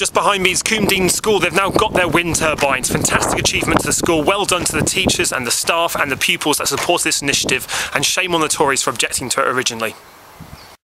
just behind me is Coombe Dean School. They've now got their wind turbines. Fantastic achievement to the school. Well done to the teachers and the staff and the pupils that support this initiative and shame on the Tories for objecting to it originally.